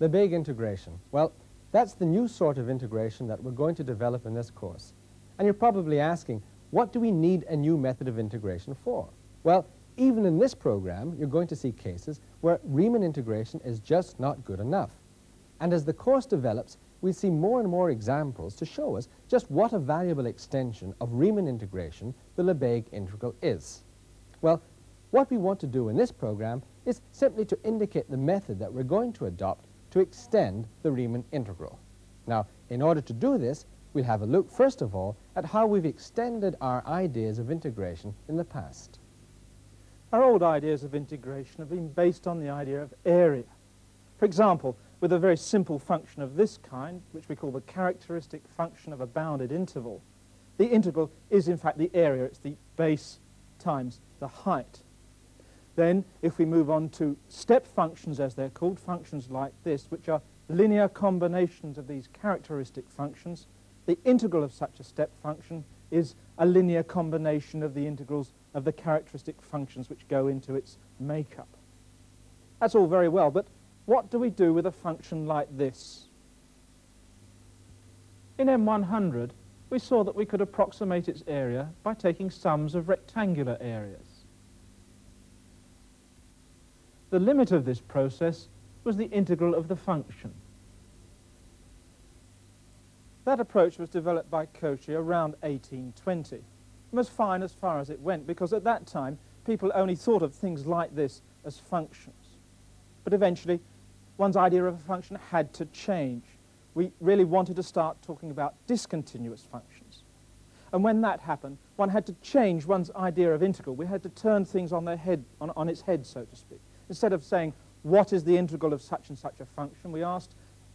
Lebesgue integration. Well, that's the new sort of integration that we're going to develop in this course. And you're probably asking, what do we need a new method of integration for? Well, even in this program, you're going to see cases where Riemann integration is just not good enough. And as the course develops, we see more and more examples to show us just what a valuable extension of Riemann integration the Lebesgue integral is. Well, what we want to do in this program is simply to indicate the method that we're going to adopt to extend the Riemann integral. Now, in order to do this, we'll have a look, first of all, at how we've extended our ideas of integration in the past. Our old ideas of integration have been based on the idea of area. For example, with a very simple function of this kind, which we call the characteristic function of a bounded interval, the integral is in fact the area. It's the base times the height. Then, if we move on to step functions, as they're called, functions like this, which are linear combinations of these characteristic functions, the integral of such a step function is a linear combination of the integrals of the characteristic functions which go into its makeup. That's all very well, but what do we do with a function like this? In M100, we saw that we could approximate its area by taking sums of rectangular areas. The limit of this process was the integral of the function. That approach was developed by Cauchy around 1820. It was fine as far as it went, because at that time, people only thought of things like this as functions. But eventually, one's idea of a function had to change. We really wanted to start talking about discontinuous functions. And when that happened, one had to change one's idea of integral. We had to turn things on, their head, on, on its head, so to speak. Instead of saying, what is the integral of such and such a function, we asked,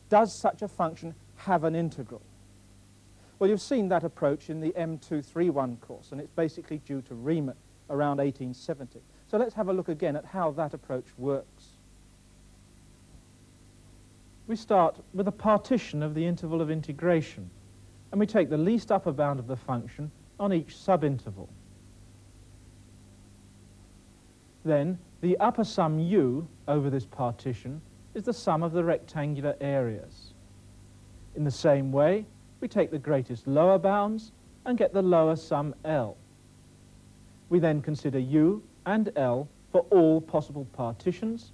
does such a function have an integral? Well, you've seen that approach in the M231 course, and it's basically due to Riemann around 1870. So let's have a look again at how that approach works we start with a partition of the interval of integration, and we take the least upper bound of the function on each subinterval. Then, the upper sum u over this partition is the sum of the rectangular areas. In the same way, we take the greatest lower bounds and get the lower sum L. We then consider u and L for all possible partitions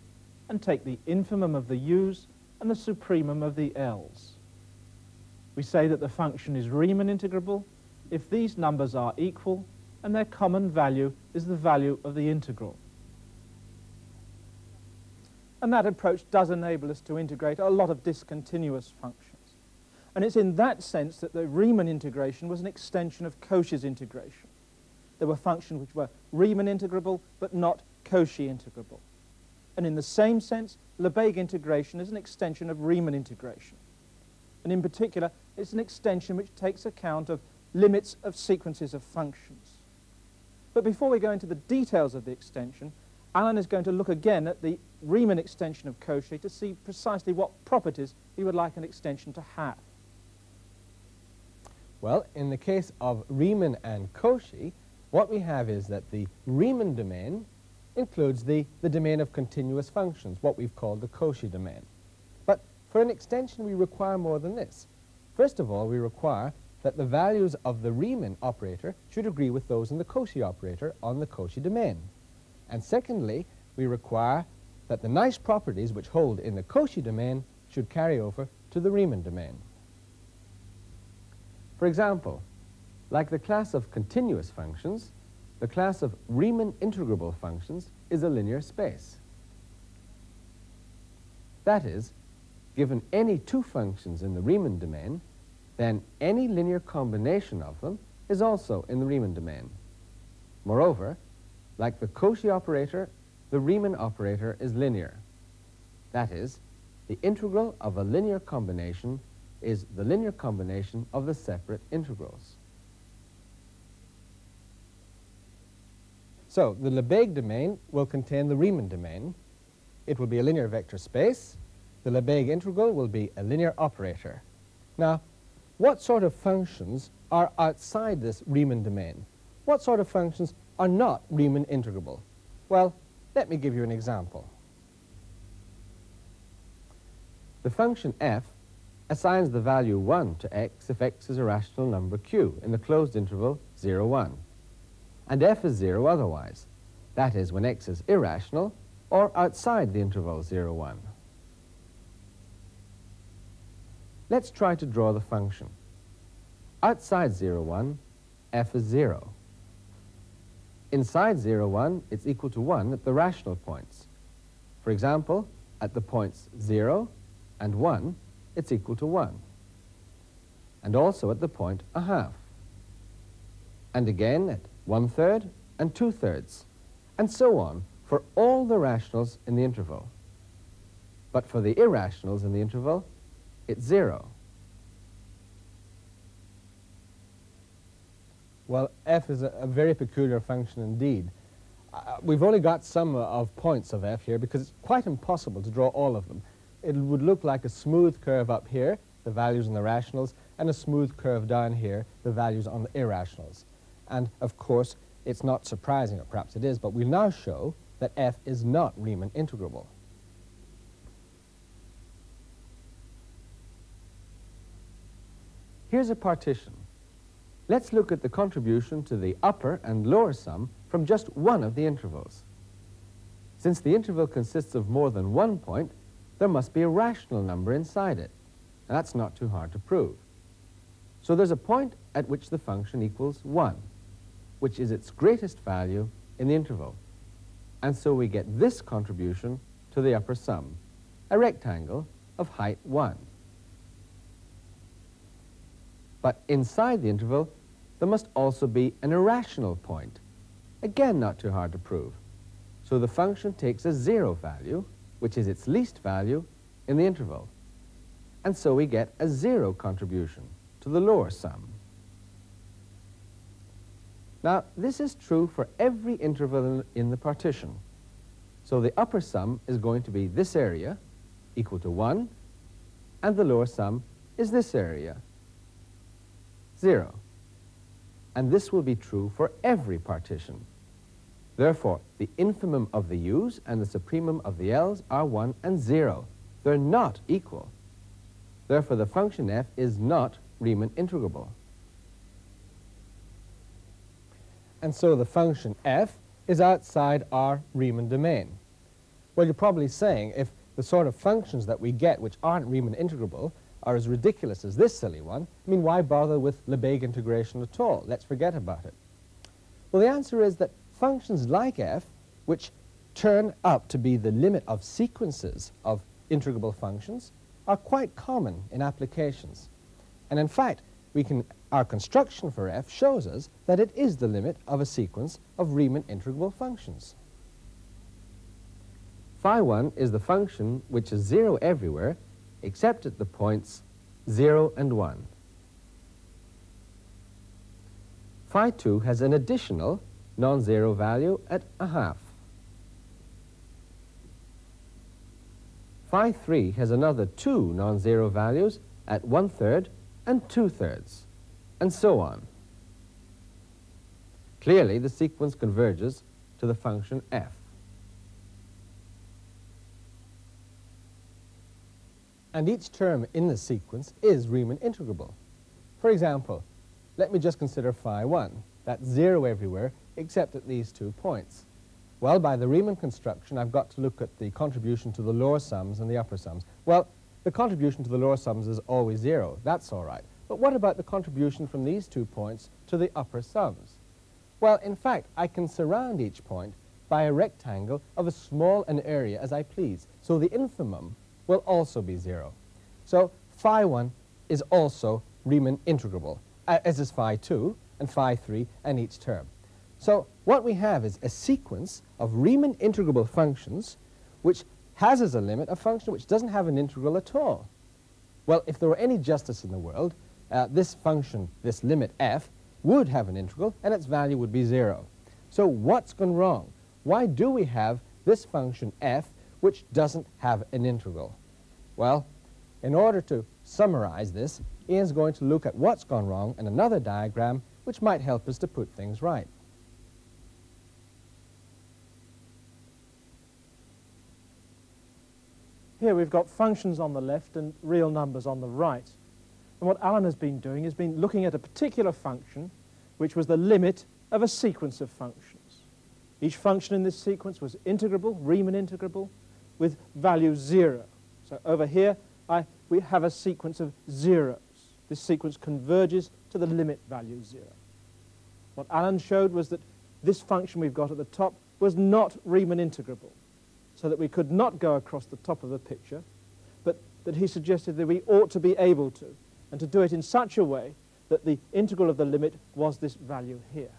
and take the infimum of the u's and the supremum of the L's. We say that the function is Riemann integrable if these numbers are equal and their common value is the value of the integral. And that approach does enable us to integrate a lot of discontinuous functions. And it's in that sense that the Riemann integration was an extension of Cauchy's integration. There were functions which were Riemann integrable but not Cauchy integrable. And in the same sense, Lebesgue integration is an extension of Riemann integration. And in particular, it's an extension which takes account of limits of sequences of functions. But before we go into the details of the extension, Alan is going to look again at the Riemann extension of Cauchy to see precisely what properties he would like an extension to have. Well, in the case of Riemann and Cauchy, what we have is that the Riemann domain includes the, the domain of continuous functions, what we've called the Cauchy domain. But for an extension, we require more than this. First of all, we require that the values of the Riemann operator should agree with those in the Cauchy operator on the Cauchy domain. And secondly, we require that the nice properties which hold in the Cauchy domain should carry over to the Riemann domain. For example, like the class of continuous functions, the class of Riemann integrable functions is a linear space. That is, given any two functions in the Riemann domain, then any linear combination of them is also in the Riemann domain. Moreover, like the Cauchy operator, the Riemann operator is linear. That is, the integral of a linear combination is the linear combination of the separate integrals. So the Lebesgue domain will contain the Riemann domain. It will be a linear vector space. The Lebesgue integral will be a linear operator. Now, what sort of functions are outside this Riemann domain? What sort of functions are not Riemann integrable? Well, let me give you an example. The function f assigns the value 1 to x if x is a rational number q in the closed interval 0, 1. And f is 0 otherwise, that is, when x is irrational or outside the interval 0, 1. Let's try to draw the function. Outside 0, 1, f is 0. Inside 0, 1, it's equal to 1 at the rational points. For example, at the points 0 and 1, it's equal to 1. And also at the point a half. And again at one-third and two-thirds, and so on for all the rationals in the interval. But for the irrationals in the interval, it's zero. Well, f is a, a very peculiar function indeed. Uh, we've only got some of points of f here because it's quite impossible to draw all of them. It would look like a smooth curve up here, the values on the rationals, and a smooth curve down here, the values on the irrationals. And, of course, it's not surprising, or perhaps it is, but we'll now show that f is not Riemann integrable. Here's a partition. Let's look at the contribution to the upper and lower sum from just one of the intervals. Since the interval consists of more than one point, there must be a rational number inside it. And that's not too hard to prove. So there's a point at which the function equals 1, which is its greatest value in the interval. And so we get this contribution to the upper sum, a rectangle of height 1. But inside the interval, there must also be an irrational point. Again, not too hard to prove. So the function takes a zero value, which is its least value, in the interval. And so we get a zero contribution to the lower sum. Now, this is true for every interval in, the partition. So the upper sum is going to be this area, equal to 1, and the lower sum is this area, 0. And this will be true for every partition. Therefore, the infimum of the u's and the supremum of the l's are 1 and 0. They're not equal. Therefore, the function f is not Riemann integrable. And so the function f is outside our Riemann domain. Well, you're probably saying if the sort of functions that we get which aren't Riemann integrable are as ridiculous as this silly one, I mean, why bother with Lebesgue integration at all? Let's forget about it. Well, the answer is that functions like f, which turn up to be the limit of sequences of integrable functions, are quite common in applications. And in fact, we can, our construction for f shows us that it is the limit of a sequence of Riemann integrable functions. Phi 1 is the function which is 0 everywhere except at the points 0 and 1. Phi 2 has an additional non-zero value at a half. Phi 3 has another two non-zero values at one-third and two-thirds, and so on. Clearly, the sequence converges to the function f. And each term in the sequence is Riemann integrable. For example, let me just consider phi 1. That's 0 everywhere except at these two points. Well, by the Riemann construction, I've got to look at the contribution to the lower sums and the upper sums. Well, the contribution to the lower sums is always 0. That's all right. But what about the contribution from these two points to the upper sums? Well, in fact, I can surround each point by a rectangle of as small an area as I please. So the infimum will also be 0. So phi 1 is also Riemann integrable, as is phi 2 and phi 3 and each term. So what we have is a sequence of Riemann integrable functions which has as a limit a function which doesn't have an integral at all. Well, if there were any justice in the world, uh, this function, this limit f, would have an integral, and its value would be 0. So what's gone wrong? Why do we have this function f which doesn't have an integral? Well, in order to summarize this, Ian's going to look at what's gone wrong in another diagram which might help us to put things right. Here we've got functions on the left and real numbers on the right. And what Alan has been doing is been looking at a particular function, which was the limit of a sequence of functions. Each function in this sequence was integrable, Riemann integrable, with value 0. So over here, I, we have a sequence of zeros. This sequence converges to the limit value 0. What Alan showed was that this function we've got at the top was not Riemann integrable so that we could not go across the top of the picture, but that he suggested that we ought to be able to, and to do it in such a way that the integral of the limit was this value here.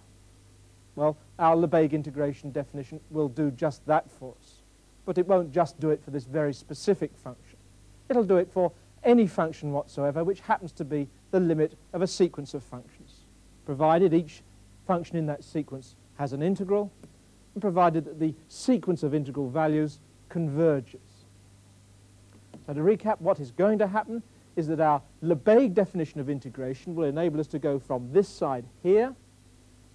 Well, our Lebesgue integration definition will do just that for us, but it won't just do it for this very specific function. It'll do it for any function whatsoever which happens to be the limit of a sequence of functions, provided each function in that sequence has an integral and provided that the sequence of integral values converges. So to recap, what is going to happen is that our Lebesgue definition of integration will enable us to go from this side here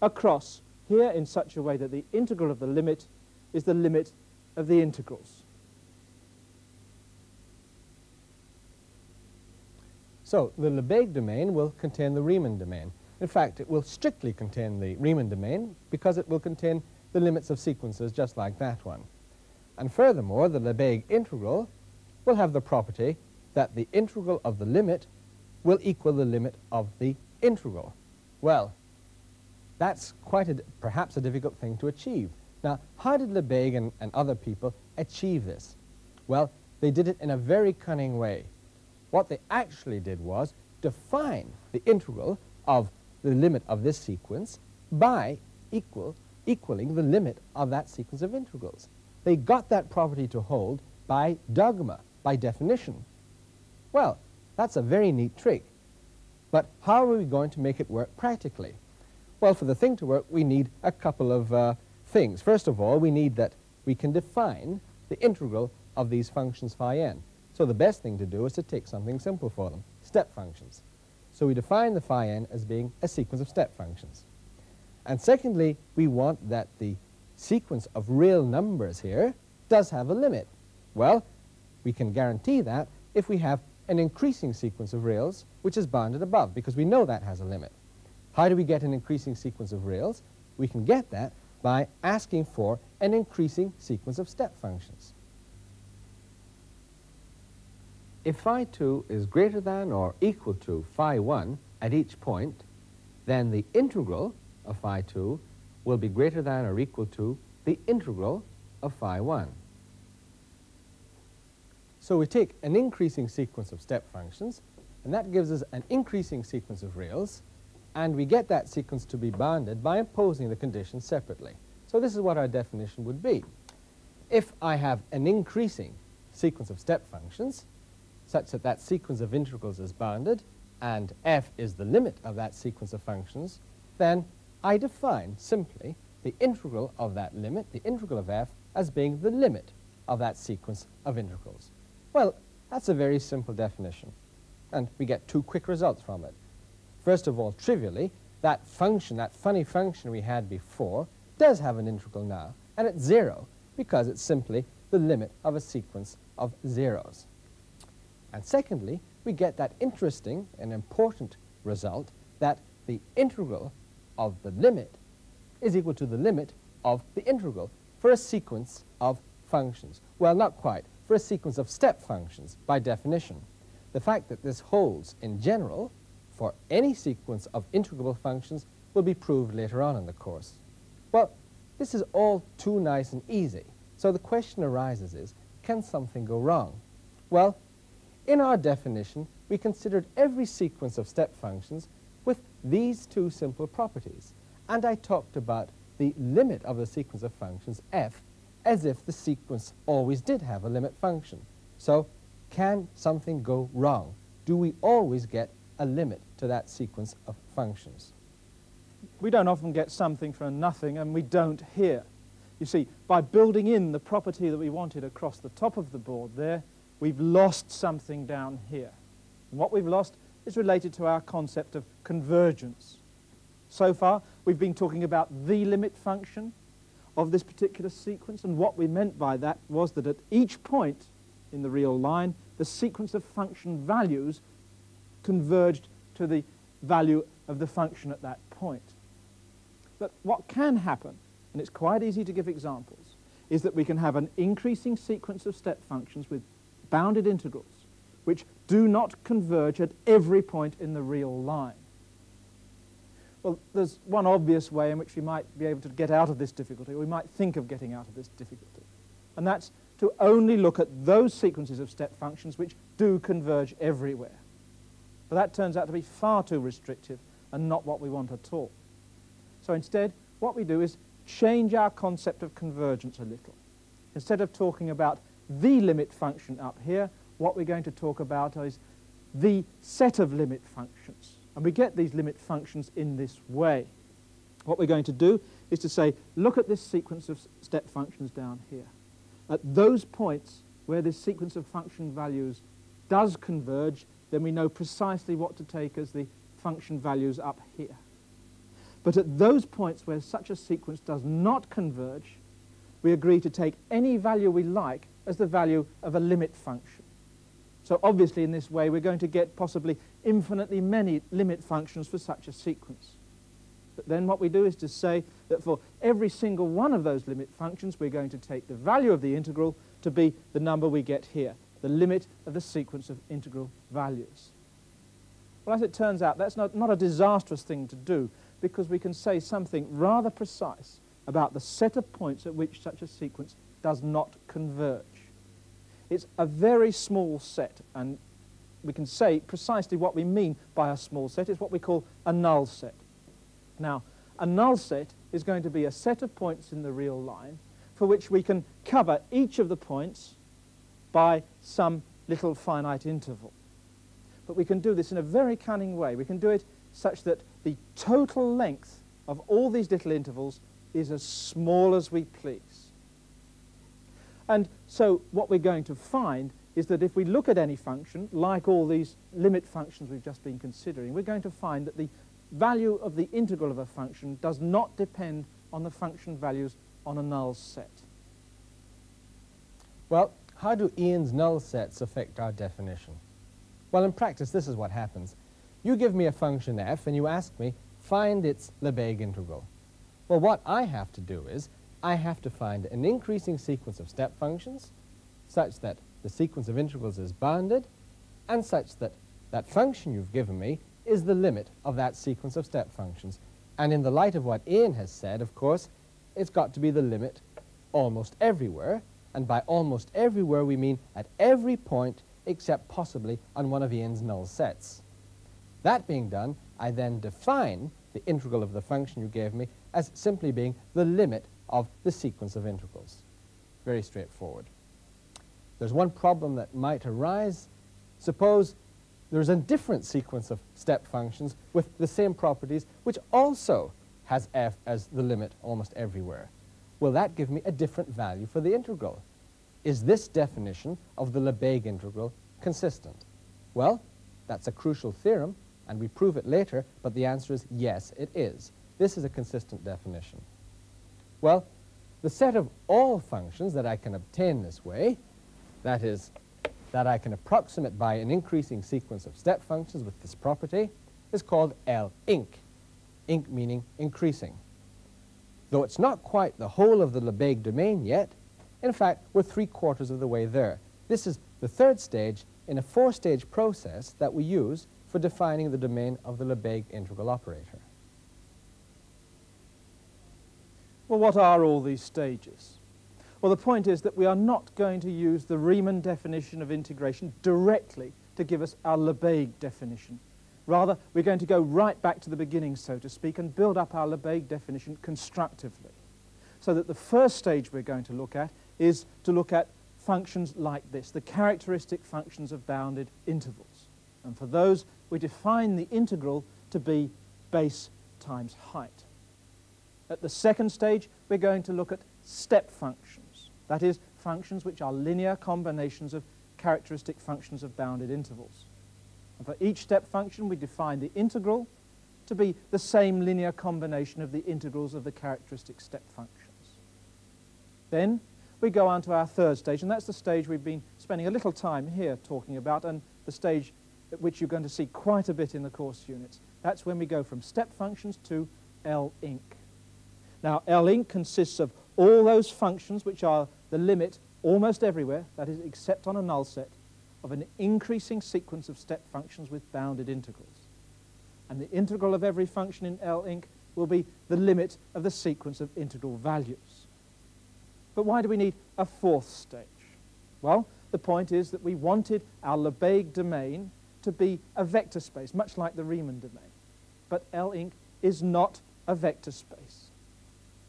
across here in such a way that the integral of the limit is the limit of the integrals. So the Lebesgue domain will contain the Riemann domain. In fact, it will strictly contain the Riemann domain because it will contain the limits of sequences just like that one. And furthermore, the Lebesgue integral will have the property that the integral of the limit will equal the limit of the integral. Well, that's quite a, perhaps a difficult thing to achieve. Now, how did Lebesgue and, and other people achieve this? Well, they did it in a very cunning way. What they actually did was define the integral of the limit of this sequence by equal equaling the limit of that sequence of integrals. They got that property to hold by dogma, by definition. Well, that's a very neat trick. But how are we going to make it work practically? Well, for the thing to work, we need a couple of uh, things. First of all, we need that we can define the integral of these functions phi n. So the best thing to do is to take something simple for them, step functions. So we define the phi n as being a sequence of step functions. And secondly, we want that the sequence of real numbers here does have a limit. Well, we can guarantee that if we have an increasing sequence of reals which is bounded above, because we know that has a limit. How do we get an increasing sequence of reals? We can get that by asking for an increasing sequence of step functions. If phi 2 is greater than or equal to phi 1 at each point, then the integral of phi 2 will be greater than or equal to the integral of phi 1. So we take an increasing sequence of step functions, and that gives us an increasing sequence of reals, and we get that sequence to be bounded by imposing the conditions separately. So this is what our definition would be. If I have an increasing sequence of step functions, such that that sequence of integrals is bounded, and f is the limit of that sequence of functions, then I define simply the integral of that limit, the integral of f, as being the limit of that sequence of integrals. Well, that's a very simple definition, and we get two quick results from it. First of all, trivially, that function, that funny function we had before, does have an integral now, and it's zero, because it's simply the limit of a sequence of zeros. And secondly, we get that interesting and important result that the integral of the limit is equal to the limit of the integral for a sequence of functions. Well, not quite. For a sequence of step functions, by definition. The fact that this holds in general for any sequence of integrable functions will be proved later on in the course. Well, this is all too nice and easy. So the question arises is, can something go wrong? Well, in our definition, we considered every sequence of step functions with these two simple properties. And I talked about the limit of the sequence of functions f as if the sequence always did have a limit function. So can something go wrong? Do we always get a limit to that sequence of functions? We don't often get something from nothing, and we don't here. You see, by building in the property that we wanted across the top of the board there, we've lost something down here. And what we've lost is related to our concept of convergence. So far, we've been talking about the limit function of this particular sequence, and what we meant by that was that at each point in the real line, the sequence of function values converged to the value of the function at that point. But what can happen, and it's quite easy to give examples, is that we can have an increasing sequence of step functions with bounded integrals which do not converge at every point in the real line. Well, there's one obvious way in which we might be able to get out of this difficulty, or we might think of getting out of this difficulty, and that's to only look at those sequences of step functions which do converge everywhere. But that turns out to be far too restrictive and not what we want at all. So instead, what we do is change our concept of convergence a little. Instead of talking about the limit function up here, what we're going to talk about is the set of limit functions. And we get these limit functions in this way. What we're going to do is to say, look at this sequence of step functions down here. At those points where this sequence of function values does converge, then we know precisely what to take as the function values up here. But at those points where such a sequence does not converge, we agree to take any value we like as the value of a limit function. So obviously in this way we're going to get possibly infinitely many limit functions for such a sequence. But then what we do is to say that for every single one of those limit functions we're going to take the value of the integral to be the number we get here, the limit of the sequence of integral values. Well, as it turns out, that's not, not a disastrous thing to do because we can say something rather precise about the set of points at which such a sequence does not converge. It's a very small set, and we can say precisely what we mean by a small set. It's what we call a null set. Now, a null set is going to be a set of points in the real line for which we can cover each of the points by some little finite interval. But we can do this in a very cunning way. We can do it such that the total length of all these little intervals is as small as we please. And so what we're going to find is that if we look at any function, like all these limit functions we've just been considering, we're going to find that the value of the integral of a function does not depend on the function values on a null set. Well, how do Ian's null sets affect our definition? Well, in practice, this is what happens. You give me a function f, and you ask me, find its Lebesgue integral. Well, what I have to do is I have to find an increasing sequence of step functions such that the sequence of integrals is bounded and such that that function you've given me is the limit of that sequence of step functions. And in the light of what Ian has said, of course, it's got to be the limit almost everywhere. And by almost everywhere, we mean at every point except possibly on one of Ian's null sets. That being done, I then define the integral of the function you gave me as simply being the limit of the sequence of integrals. Very straightforward. There's one problem that might arise. Suppose there's a different sequence of step functions with the same properties, which also has f as the limit almost everywhere. Will that give me a different value for the integral? Is this definition of the Lebesgue integral consistent? Well, that's a crucial theorem, and we prove it later, but the answer is yes, it is. This is a consistent definition. Well, the set of all functions that I can obtain this way, that is, that I can approximate by an increasing sequence of step functions with this property, is called L-inc, inc meaning increasing. Though it's not quite the whole of the Lebesgue domain yet, in fact, we're three-quarters of the way there. This is the third stage in a four-stage process that we use for defining the domain of the Lebesgue integral operator. Well, what are all these stages? Well, the point is that we are not going to use the Riemann definition of integration directly to give us our Lebesgue definition. Rather, we're going to go right back to the beginning, so to speak, and build up our Lebesgue definition constructively. So that the first stage we're going to look at is to look at functions like this, the characteristic functions of bounded intervals. And for those, we define the integral to be base times height. At the second stage, we're going to look at step functions. That is, functions which are linear combinations of characteristic functions of bounded intervals. And for each step function, we define the integral to be the same linear combination of the integrals of the characteristic step functions. Then we go on to our third stage, and that's the stage we've been spending a little time here talking about, and the stage at which you're going to see quite a bit in the course units. That's when we go from step functions to L-inc. Now, L-inc consists of all those functions which are the limit almost everywhere, that is, except on a null set, of an increasing sequence of step functions with bounded integrals. And the integral of every function in L-inc will be the limit of the sequence of integral values. But why do we need a fourth stage? Well, the point is that we wanted our Lebesgue domain to be a vector space, much like the Riemann domain. But L-inc is not a vector space.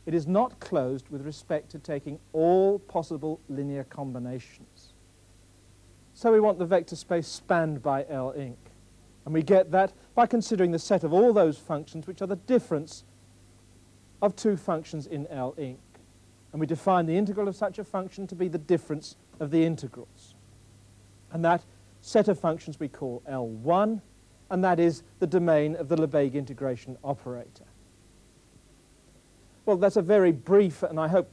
It is not closed with respect to taking all possible linear combinations. So we want the vector space spanned by L-inc. And we get that by considering the set of all those functions which are the difference of two functions in L-inc. And we define the integral of such a function to be the difference of the integrals. And that set of functions we call L1, and that is the domain of the Lebesgue integration operator. Well, that's a very brief and I hope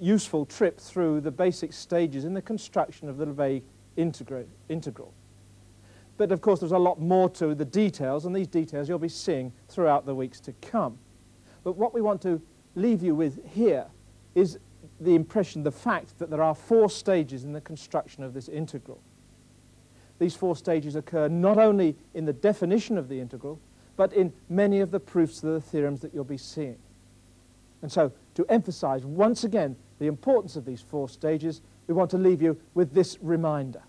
useful trip through the basic stages in the construction of the Lebesgue integral. But of course, there's a lot more to the details, and these details you'll be seeing throughout the weeks to come. But what we want to leave you with here is the impression, the fact that there are four stages in the construction of this integral. These four stages occur not only in the definition of the integral, but in many of the proofs of the theorems that you'll be seeing. And so, to emphasize once again the importance of these four stages, we want to leave you with this reminder.